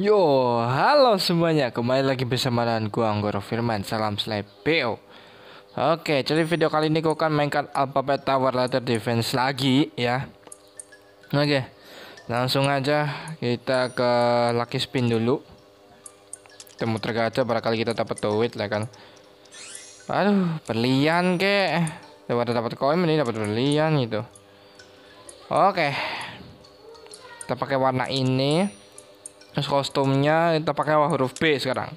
Yo, halo semuanya, kembali lagi bersama dengan gua Anggoro Firman, salam slay PO Oke, jadi video kali ini gua akan mainkan Alphabet Tower Ladder Defense lagi ya. Oke, langsung aja kita ke Lucky Spin dulu. Kita muter gacha, barangkali kita dapat duit lah kan. Aduh, berlian kek. Daripada dapat koin, ini dapat berlian gitu. Oke. Kita pakai warna ini Terus kostumnya kita pakai huruf B sekarang.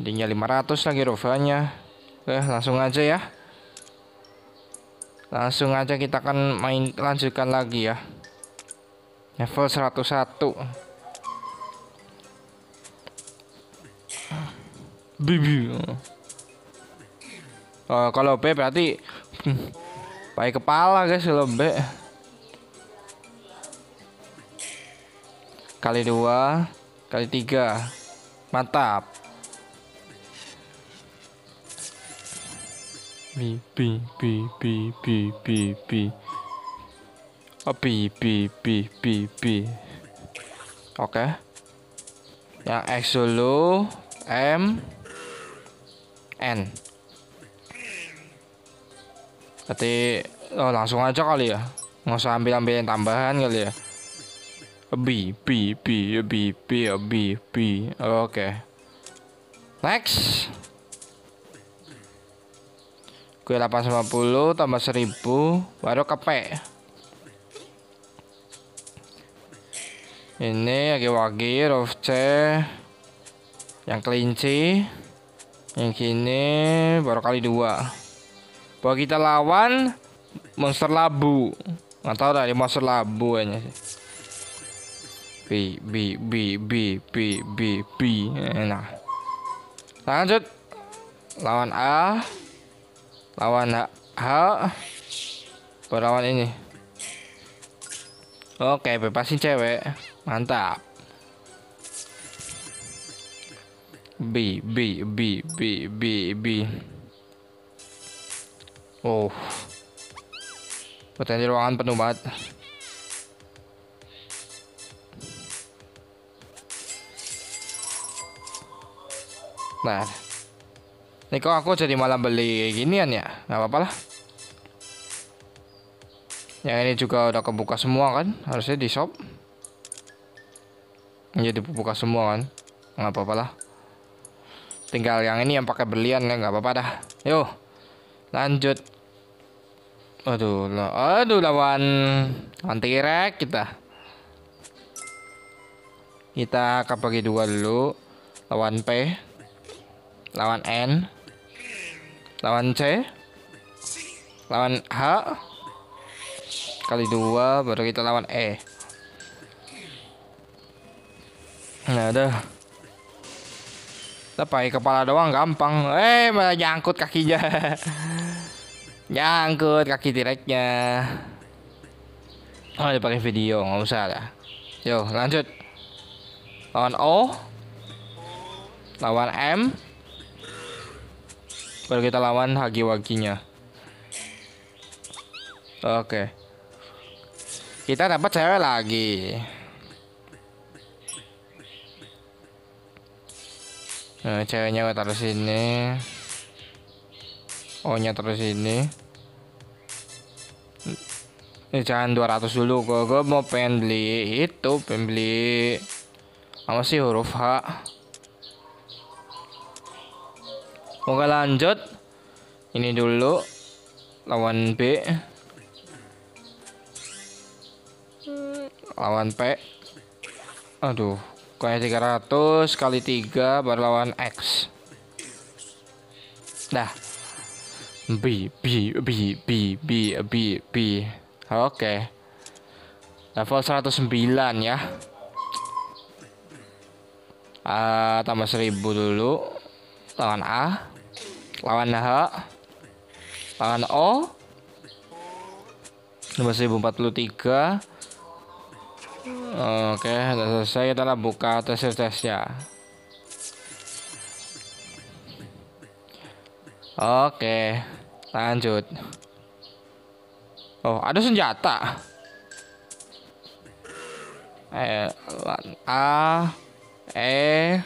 Jadinya 500 lagi rufanya. Oke, langsung aja ya. Langsung aja kita akan main lanjutkan lagi ya. Level 101. Bibi. Oh, kalau B berarti pakai kepala guys kalau B. kali dua kali tiga. Mantap. Bi bi bi bi bi bi bi. Oh bi bi bi bi bi. Oke. Yang X dulu M N. Berarti oh langsung aja kali ya. Nggak usah ambil ambil yang tambahan kali ya B, B, B, B, B, B, B. Oke. Okay. Next. Gue 850 tambah 1000 baru kepe. Ini lagi wagi roof C yang kelinci yang kini baru kali dua bahwa kita lawan monster labu nggak tahu dari monster labu aja sih B B B B B B B nah. Lanjut. Lawan A. Lawan H, H berlawan ini. Oke bebasin cewek. Mantap. B B B B B B. Oh. Potensi ruangan penuh banget Nah, ini kok aku jadi malah beli ginian ya? Gak apa-apa lah. Yang ini juga udah kebuka semua kan? Harusnya di shop. Jadi buka semua kan? Gak apa-apa lah. Tinggal yang ini yang pakai berlian ya nggak apa-apa dah. Yuk, lanjut. Aduh, aduh lawan anti rek kita. Kita bagi dua dulu. Lawan P lawan N. Lawan C. Lawan H. Kali dua baru kita lawan E. Nah udah pakai kepala doang gampang. Eh malah nyangkut kakinya nyangkut kaki direknya. Oh dipakai video nggak usah lah. Yuk lanjut. Lawan O. Lawan M baru kita lawan Hagi Waginya oke. Kita dapat cewek lagi. Nah ceweknya taruh sini. O nya taruh sini. Ini jangan 200 dulu gue, gue mau pengen beli itu pengen beli apa sih huruf H Oke lanjut. Ini dulu. Lawan B. Lawan P. Aduh Kayak 300 kali 3 baru lawan X. Dah. B B B B B B B. Oke. Level 109 ya. Uh, Tambah 1000 dulu. Lawan A lawan H. Lawan O. Nomor 1043 oke sudah selesai. Kita buka tes tesnya. Oke lanjut. Oh ada senjata. Eh A E.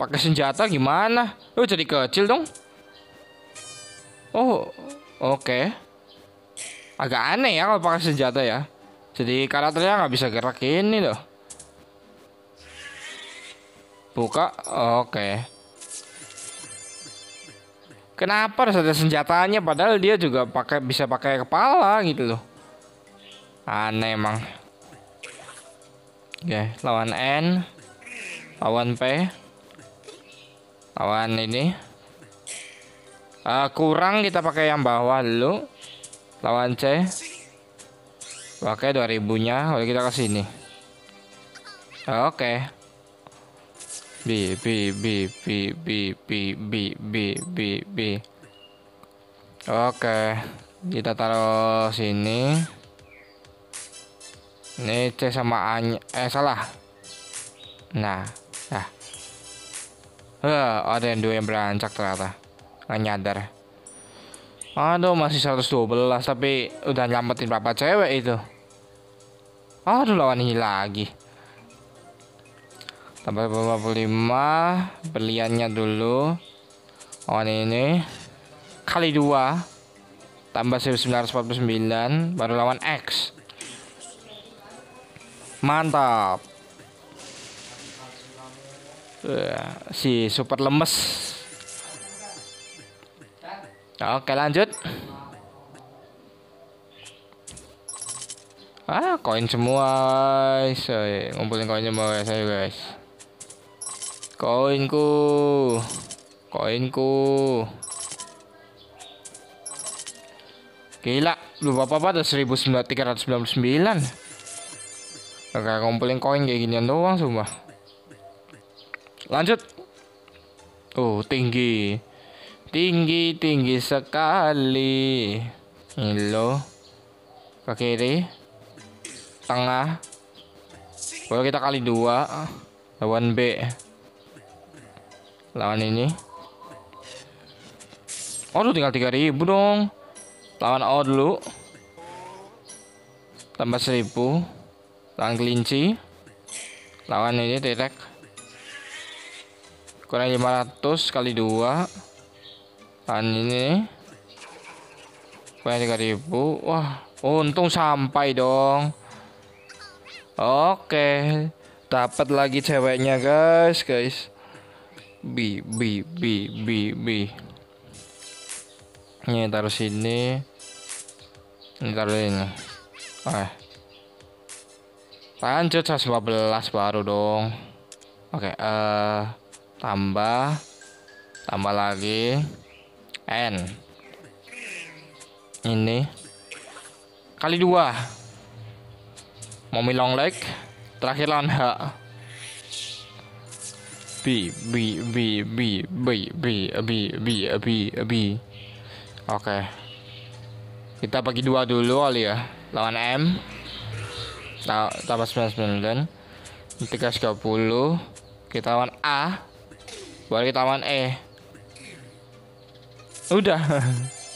Pakai senjata gimana oh jadi kecil dong oh oke okay. agak aneh ya kalau pakai senjata ya jadi karakternya nggak bisa gerak ini loh buka oke okay. Kenapa harus ada senjatanya padahal dia juga pakai bisa pakai kepala gitu loh. Aneh emang. Oke, lawan N. Lawan P. Lawan ini. Uh, kurang kita pakai yang bawah dulu. Lawan C. Pakai 2000-nya, kalau kita ke sini. Oke. Okay. B B B B B B B B B B Oke kita taruh sini ini C sama A nya eh salah nah nah uh, ada yang dua yang berancak ternyata. Nggak nyadar. Aduh masih 112 tapi udah nyelamatin berapa cewek itu? Aduh lawan ini lagi. Tambah 55 beliannya dulu. Oh ini. Kali dua tambah 1949 baru lawan X. Mantap si super lemes oke lanjut ah koin semua guys ngumpulin koin semua saya guys Koinku. Koinku. Gila, lu apa-apa ada 1399. Gak ngumpulin koin kayak ginian doang sumpah. Lanjut. Oh, tinggi. Tinggi, tinggi sekali. Lo. Ke kiri. Tengah. Boleh kita kali dua. Lawan B lawan ini oh tinggal 3000 dong lawan O dulu tambah 1000 lawan kelinci lawan ini direct kurang 500 kali 2 lawan ini. Kurang 3000 wah untung sampai dong. Oke dapat lagi ceweknya guys guys. B B B B B. Ini taruh sini. Ini taruh ini. Eh. Lanjut 115 baru dong. Oke okay, uh, tambah. Tambah lagi. N. Ini. Kali dua. Mau long leg. Terakhir lawan H. B B B B B B B B B B. Oke. Kita bagi dua dulu kali ya. Lawan M. Tambah 99 330 Kita lawan A Baru kita lawan E Udah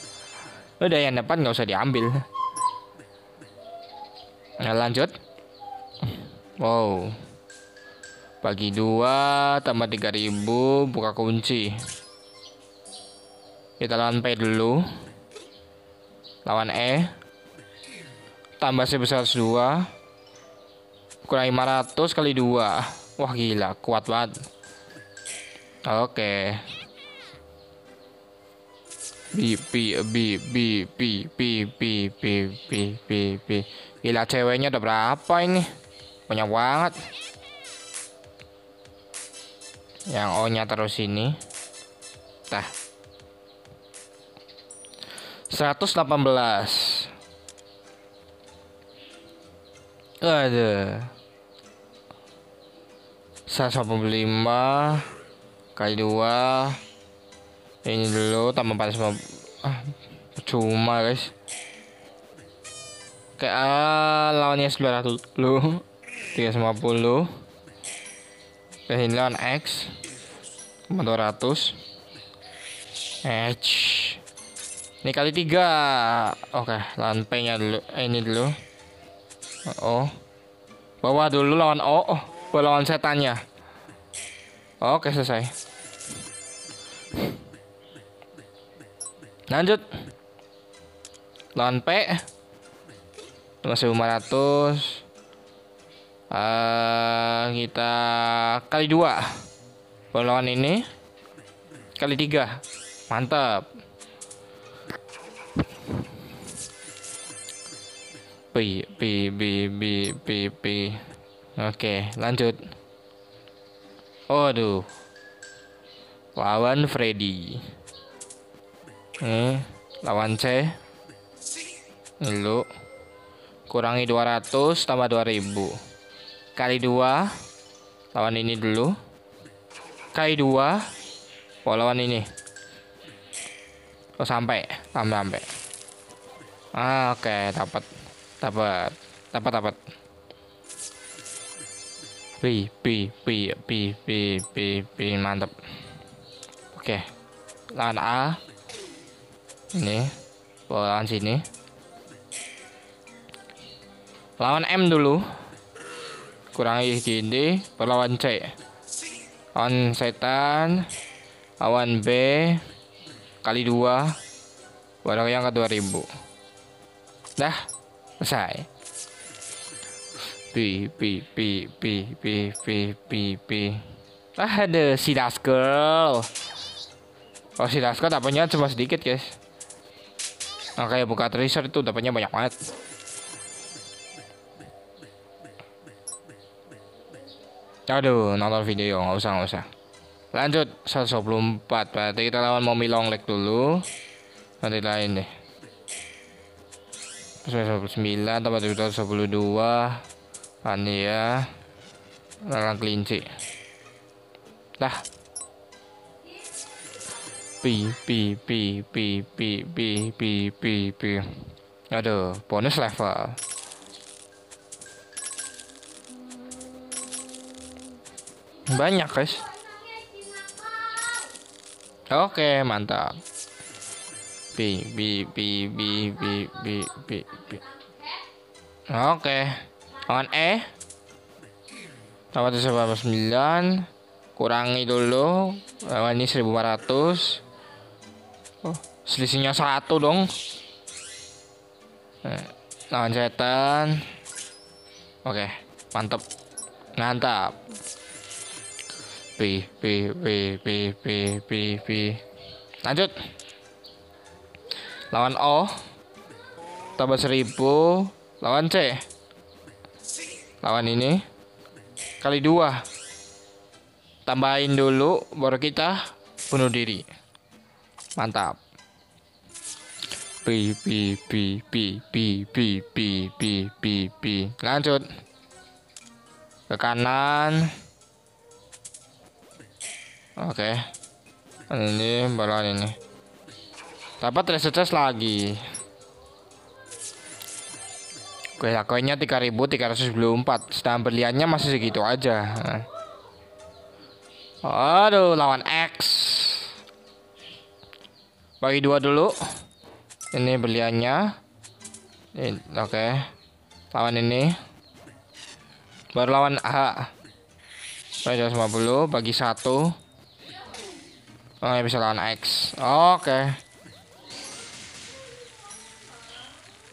Udah yang depan nggak usah diambil Nah lanjut Wow Bagi dua tambah 3000 buka kunci. Kita lawan P dulu. Lawan E. Tambah sebesar 2. Kurang 500 kali 2. Wah gila, kuat banget. Oke. B B B B B B B B B B B Gila ceweknya udah berapa ini? Banyak banget. Yang O nya terus ini tah 118 ada 185 kali 2 ini dulu tambah 45 ah, cuma guys. Kayak ah, lawannya 900 dulu 350 kehilangan X 200 H. Ini kali tiga. Oke lawan P nya dulu eh, ini dulu. Oh Bawah dulu lawan O. Oh, lawan setannya. Oke, selesai. Lanjut. Lawan P. 1500. Uh, kita kali dua. Lawan ini kali tiga. Mantap. Pi, pi, pi, pi, pi, pi. Oke, lanjut. Waduh. Lawan Freddy. Eh, lawan C. Dulu. Kurangi 200 tambah 2000. Kali 2. Lawan ini dulu. Kali 2. Oh, lawan ini. Oh, sampai. Sampai, sampai. Ah, oke, okay, dapat dapat dapat dapat pi pi pi pi pi pi pi mantap oke lawan A ini lawan sini lawan M dulu kurangi gini perlawan C lawan setan lawan B kali dua barang yang ke 2000 dah Selesai. Pi, pi, pi, pi, pi, pi, pi, pi. Ah, ada si Daskel. Oh, si Daskel dapatnya cuma sedikit, guys. Nah, kayak buka tracer itu dapatnya banyak banget. Aduh, nonton video nggak usah nggak usah. Lanjut 124 berarti kita lawan Momi Longlek dulu. Nanti lain deh. 129 tambah 722 ya Lalang kelinci Dah Pi pi pi pi pi pi pi pi pi Aduh bonus level Banyak guys Oke mantap B B B B B B B B Oke Lawan E Lawan 9 Kurangi dulu ini 1400 Oh selisihnya satu dong. Eh, Lawan setan. Oke mantap Mantap. B B B B B B B Lanjut. Lawan O. Tambah 1000 lawan C. Lawan ini. Kali dua. Tambahin dulu baru kita bunuh diri mantap. Pi pi pi pi pi pi pi pi pi pi. Lanjut. Ke kanan. Oke. Ini balon ini. Dapat research lagi. Oke, koinnya 3324 sedang berliannya masih segitu aja. Aduh, lawan X Bagi dua dulu Ini berliannya Oke okay. Lawan ini Baru lawan A Bagi 250 Bagi satu Oh, bisa lawan X Oke okay.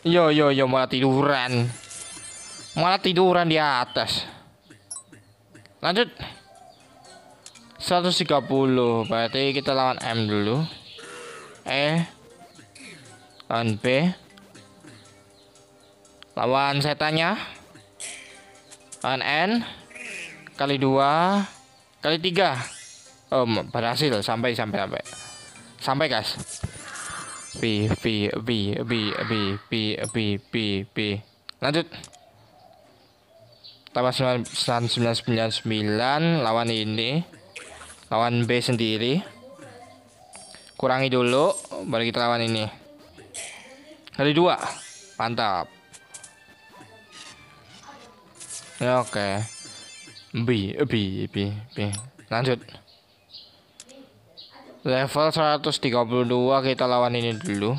Yo yo yo malah tiduran. Malah tiduran di atas. Lanjut. 130 berarti kita lawan M dulu. E lawan B. Lawan setannya. Lawan N kali dua kali tiga. Oh, berhasil sampai sampai sampai. Sampai guys. B B B B B B B B B lanjut tambah 999 lawan ini lawan B sendiri kurangi dulu baru kita lawan ini kali dua mantap ya, oke okay. B B B B lanjut Level 132 kita lawan ini dulu.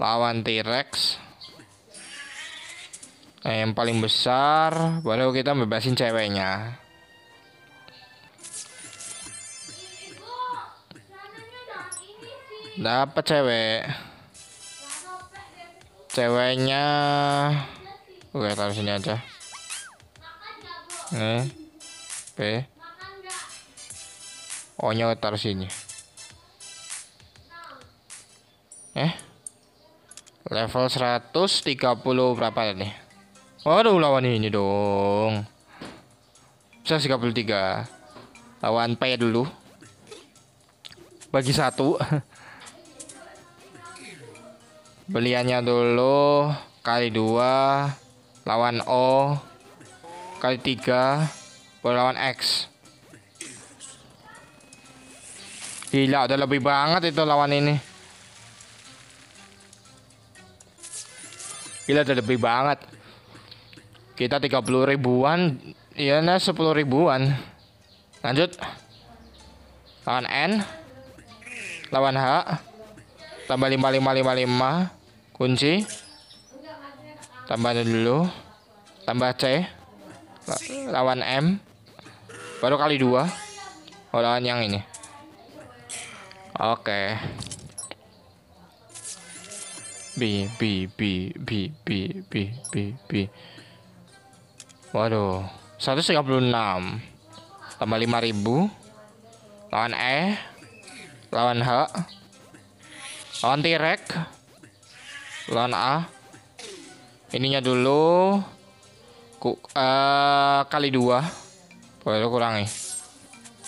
Lawan T-Rex. Nah, yang paling besar baru kita bebasin ceweknya. Dapat cewek. Ceweknya Oke, taruh sini aja. Nih. P. Oh, nya taruh sini. Eh. Level 130 berapa nih? Waduh, lawan ini dong. 133. Lawan P dulu. Bagi satu. Beliannya dulu kali dua lawan O kali tiga baru lawan X. Gila, udah lebih banget itu lawan ini. Gila, udah lebih banget. Kita 30 ribuan, iya nah 10 ribuan. Lanjut. Lawan N. Lawan H tambah 5555 kunci. Tambah dulu. Tambah C. Lawan M. Baru kali dua. Oh, lawan yang ini. Oke. B B B B B B B B. Waduh. 136 tambah 5000 lawan E. Lawan H lawan T-Rex lawan A. Ininya dulu. Ku, uh, kali dua. Boleh kurangi.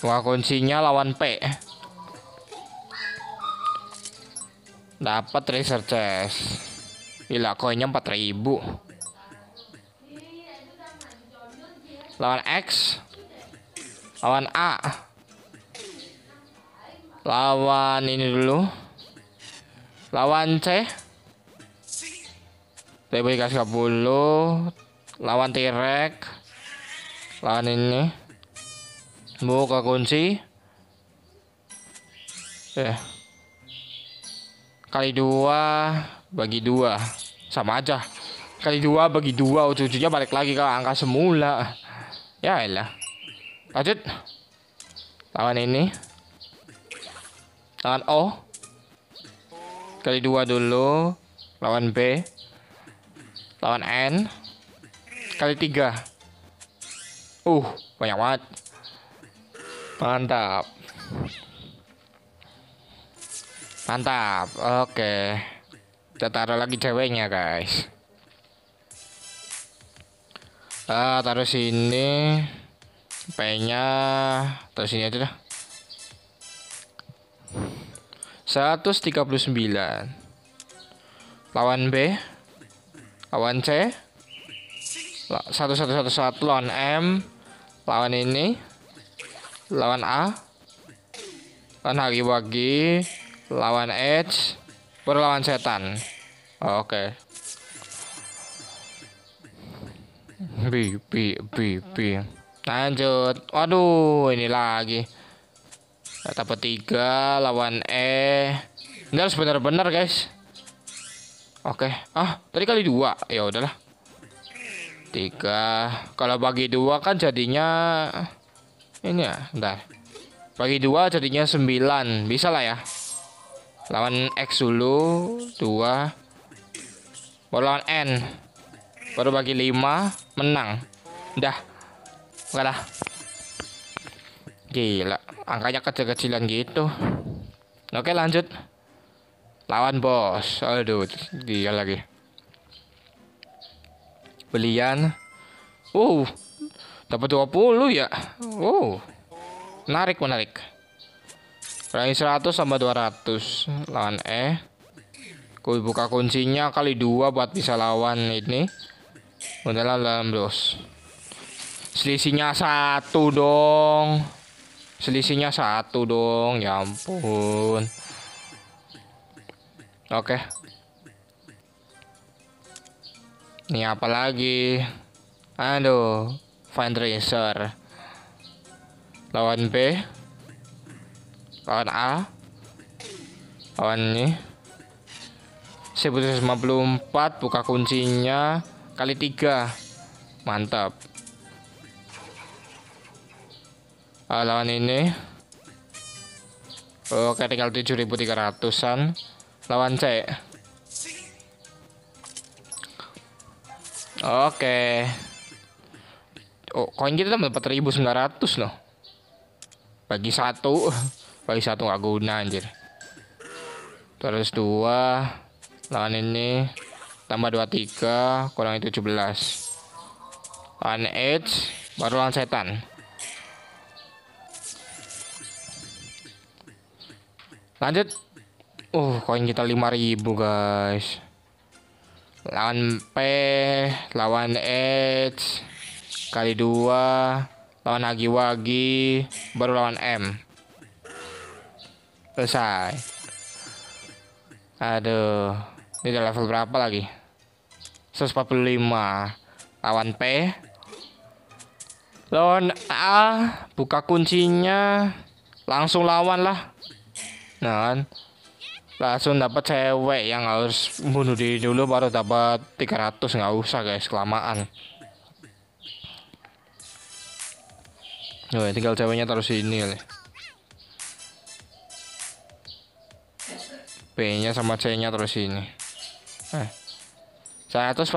Wah kuncinya lawan P. Dapat treasure chest gila koinnya 4000 lawan X. Lawan A. Lawan ini dulu lawan C. Table kasih 10 lawan T-Rex. Lawan ini. Buka kunci. Eh. Kali dua bagi dua. Sama aja. Kali dua bagi dua ujung-ujungnya balik lagi ke angka semula. Ya elah. Lanjut. Lawan ini. Lawan O kali dua dulu lawan B lawan N kali tiga. Uh banyak banget. Mantap. Mantap oke. Kita taruh lagi ceweknya guys. Ah taruh sini. P nya taruh sini aja dah 139 lawan B lawan C satu satu satu satu lawan M lawan ini lawan A lawan lagi bagi lawan H baru lawan setan. Oke. Okay. B B B B lanjut. Waduh ini lagi dapat tiga lawan E. Ini harus benar-benar guys. Oke. Ah tadi kali dua. Ya udahlah. Tiga. Kalau bagi dua kan jadinya ini ya bentar. Bagi dua jadinya sembilan. Bisa lah ya. Lawan X dulu dua. Baru lawan N. Baru bagi lima menang. Dah oke lah gila angkanya kecil-kecilan gitu. Oke lanjut. Lawan bos. Aduh dia lagi. Belian. Uh dapat 20 ya? Uh menarik menarik. Rangi 100 sama 200 lawan E. Ku buka kuncinya kali dua buat bisa lawan ini. Udahlah dalam bos. Selisihnya satu dong Selisihnya satu dong, ya ampun. Oke. Ini apa lagi? Aduh, fundraiser. Lawan B. Lawan A. Lawan ini. 1154 buka kuncinya kali tiga mantap lawan ini. Oke tinggal 7300an lawan C. Oke. Oh koin kita dapat 4900 loh. Bagi satu. Bagi satu nggak guna anjir. Terus dua. Lawan ini. Tambah dua tiga kurang itu 17 lawan edge baru lawan setan lanjut. Uh koin kita 5000 guys. Lawan P lawan H kali dua lawan Agi Wagi baru lawan M. Selesai. Aduh ini udah level berapa lagi? 145 lawan P. Lawan A buka kuncinya. Langsung lawan lah nah kan langsung dapat cewek yang harus bunuh diri dulu baru dapat 300 nggak usah guys kelamaan Oh, tinggal ceweknya taruh sini lah. B-nya sama C-nya terus sini. Eh. 146.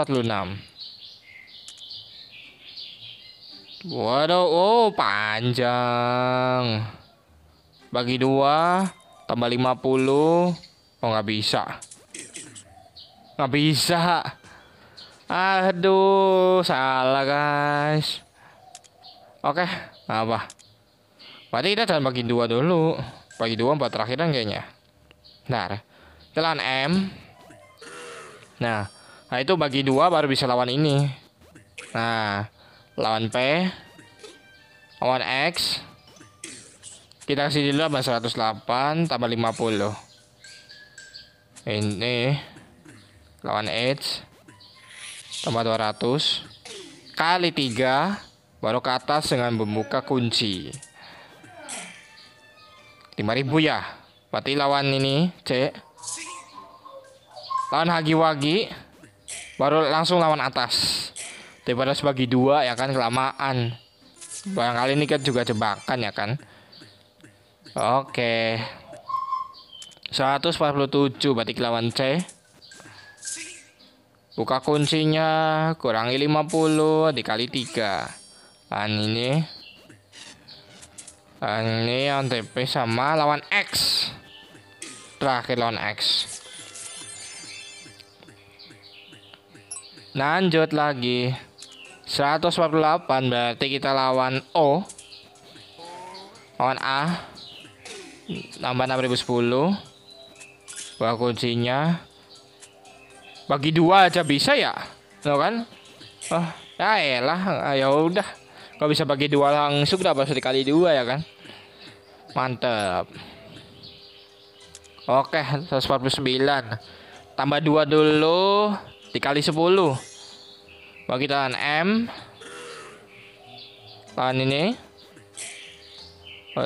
Waduh, oh panjang. Bagi dua tambah 50 oh nggak bisa. Nggak bisa aduh salah guys. Oke apa. Berarti kita jangan bagi dua dulu. Bagi dua buat terakhiran kayaknya. Nah kita M. Nah nah itu bagi dua baru bisa lawan ini. Nah lawan P. Lawan X kita kasih dulu apa 108 tambah 50. Ini lawan Edge tambah 200 kali 3 baru ke atas dengan membuka kunci. 5000 ya. Berarti lawan ini C. Lawan Hagi Wagi baru langsung lawan atas. Daripada sebagi dua ya kan kelamaan. Barangkali ini kan juga jebakan ya kan. Oke. 147 berarti lawan C. Buka kuncinya kurangi 50 dikali 3. Dan ini Dan ini yang TP sama lawan X. Terakhir lawan X. Lanjut lagi. 148 berarti kita lawan O. Lawan A nambah 6010 buah kuncinya. Bagi dua aja bisa ya? Lo kan? Oh ya elah ya udah. Kalau bisa bagi dua langsung? Dapat sekali dua ya kan? Mantap oke 149 tambah dua dulu dikali 10 bagi tangan M. Lawan ini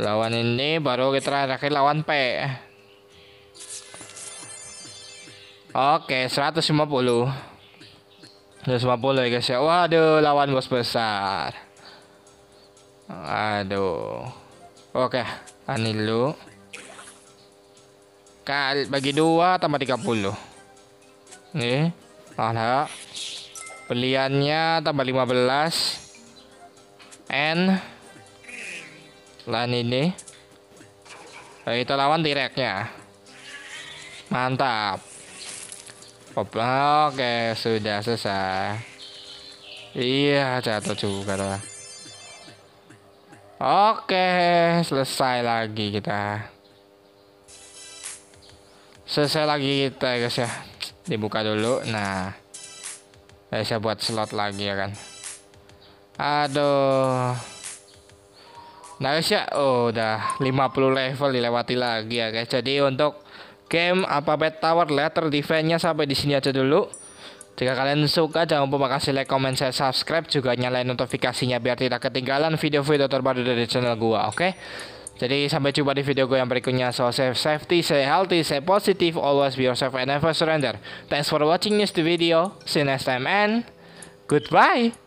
lawan ini baru kita terakhir lawan P. Oke, 150. 150 ya guys ya. Waduh, lawan bos besar. Aduh. Oke, ini dulu. Kali bagi dua tambah 30. Nih, ada. Pilihannya tambah 15. N Lan ini. Kita lawan direknya. Mantap. Oke, sudah selesai. Iya, jatuh juga lah. Oke, selesai lagi kita. Selesai lagi kita guys ya. Dibuka dulu. Nah. Saya buat slot lagi ya kan. Aduh. Nah guys ya, oh udah 50 level dilewati lagi ya guys. Jadi untuk game Alphabet Tower letter defense-nya sampai di sini aja dulu. Jika kalian suka jangan lupa kasih like, comment, share, subscribe juga nyalain notifikasinya biar tidak ketinggalan video-video terbaru dari channel gua, oke? Okay? Jadi sampai jumpa di video gue yang berikutnya. So safe, safety, stay healthy, stay positive, always be yourself and never surrender. Thanks for watching this video. See you next time and Goodbye.